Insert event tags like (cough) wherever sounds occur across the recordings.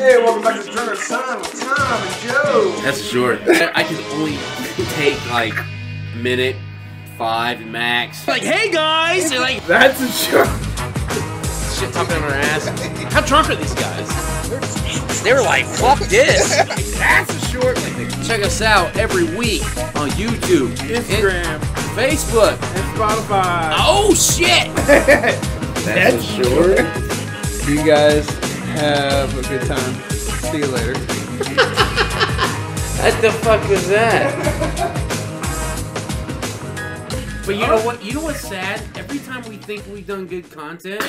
Hey, welcome back to Drunken Son with Tom and Joe. That's a short. I can only take like a minute, five max. Like, hey guys! They're like, That's a short. shit talking on our ass. How drunk are these guys? They were like, fuck this. That's a short. Check us out every week on YouTube, Instagram, and Facebook. and Spotify. Oh shit! (laughs) That's a short. See You guys have a good time. See you later. What the fuck was that? But you know what? You know what's sad? Every time we think we've done good content,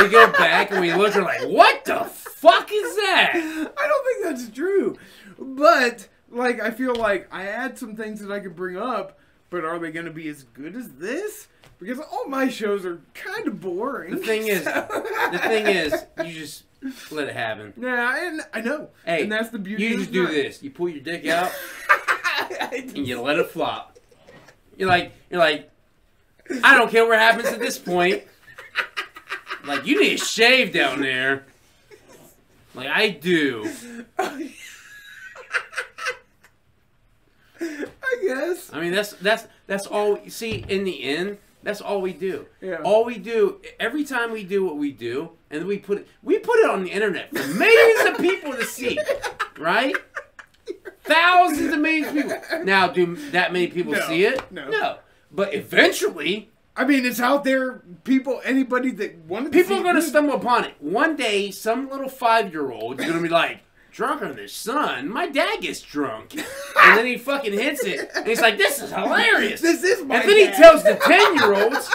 we go back and we look and we're like, what the fuck is that? I don't think that's true. But like I feel like I had some things that I could bring up, but are they gonna be as good as this? Because all my shows are kind of boring. The thing is, the thing is, you just let it happen. Yeah, and I know. Hey, and that's the beauty. You just do night. this. You pull your dick out (laughs) and you let it flop. You're like, you're like, I don't care what happens at this point. Like, you need a shave down there. Like I do. (laughs) I guess. I mean, that's that's that's all. See, in the end, that's all we do. Yeah. All we do every time we do what we do, and we put it, we put it on the internet for millions of people to see, (laughs) right? Thousands of millions of people. Now, do that many people No, see it? no. No. But eventually, I mean, it's out there. People, anybody that wanted people are going to stumble upon it. One day, some little five-year-old is going to be like. Drunk on their son, my dad gets drunk, (laughs) and then he fucking hits it, and he's like, "This is hilarious." This is my. And then he tells the ten year olds,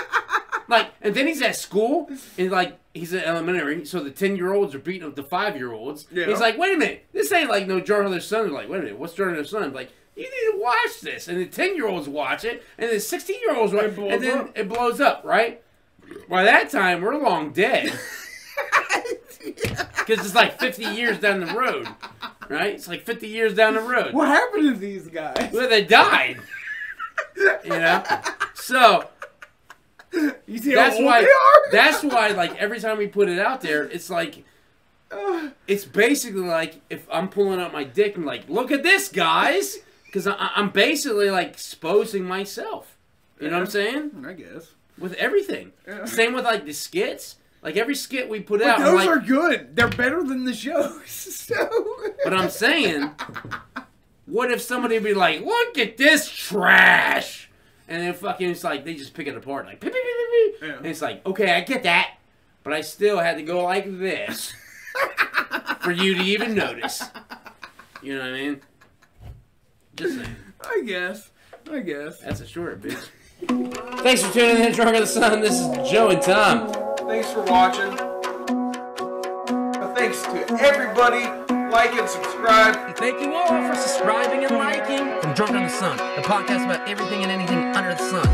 like, and then he's at school, and like he's at elementary, so the ten year olds are beating up the five year olds. Yeah. He's like, wait a minute, this ain't like no Jordan on their son. Like, wait a minute, what's Jordan on their son? Like, you need to watch this, and the ten year olds watch it, and the sixteen year olds watch, It and then up. it blows up, right? By that time, we're long dead. (laughs) Because it's like 50 years down the road, right? It's like 50 years down the road. What happened to these guys? Well, they died. You know? So, You see that's why they are? that's why like every time we put it out there it's like it's basically like if i'm pulling out my dick and like look at this guys because i'm basically like exposing myself you know what i'm saying I guess. with everything Yeah. same with like the skits like every skit we put But out those like, are good. They're better than the shows. (laughs) So. but i'm saying what if somebody be like look at this trash and then fucking it's like they just pick it apart like beep, beep, beep, beep, beep. Yeah. and it's like okay i get that but i still had to go like this (laughs) for you to even notice you know what i mean just saying I guess. I guess. that's a short bitch thanks for tuning in to Drunk Under the Sun this is joe and tom Thanks for watching. Thanks to everybody. Like and subscribe. thank you all for subscribing and liking from Drunk Under the Sun the podcast about everything and anything under the sun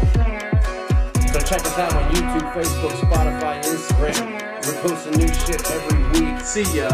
So check us out on YouTube, Facebook, Spotify, Instagram. We're posting new shit every week. See ya.